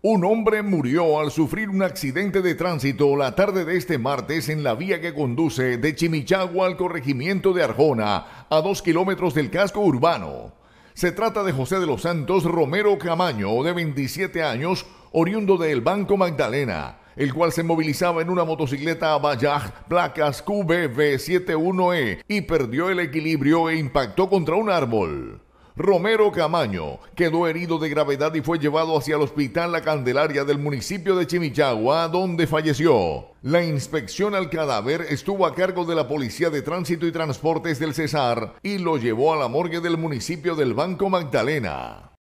Un hombre murió al sufrir un accidente de tránsito la tarde de este martes en la vía que conduce de Chimichagua al corregimiento de Arjona, a dos kilómetros del casco urbano. Se trata de José de los Santos Romero Camaño, de 27 años, oriundo del Banco Magdalena, el cual se movilizaba en una motocicleta Bajaj placas QBV71E y perdió el equilibrio e impactó contra un árbol. Romero Camaño quedó herido de gravedad y fue llevado hacia el hospital La Candelaria del municipio de Chimichagua, donde falleció. La inspección al cadáver estuvo a cargo de la Policía de Tránsito y Transportes del Cesar y lo llevó a la morgue del municipio del Banco Magdalena.